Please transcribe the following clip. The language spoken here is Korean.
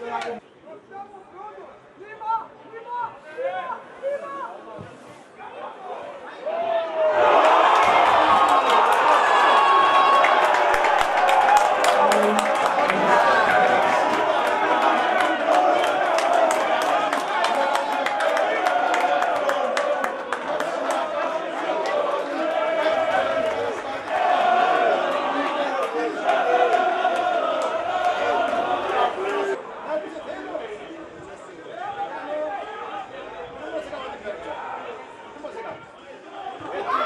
Gracias. Yeah.